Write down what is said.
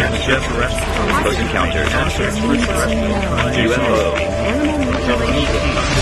Close encounter. UFO.